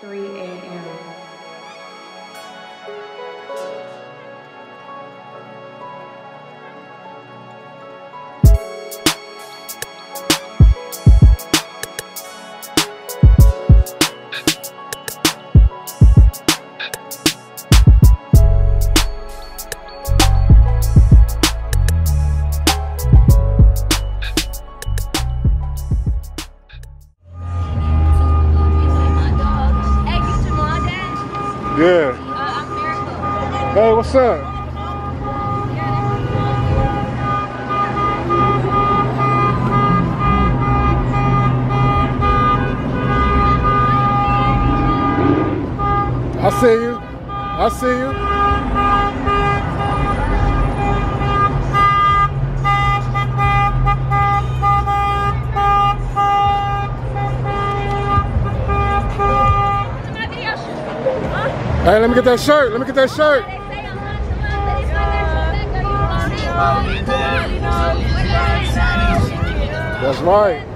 3 a.m. Yeah. Uh, Hey, what's up? I see you. I see you. Hey, let me get that shirt. Let me get that shirt. That's right.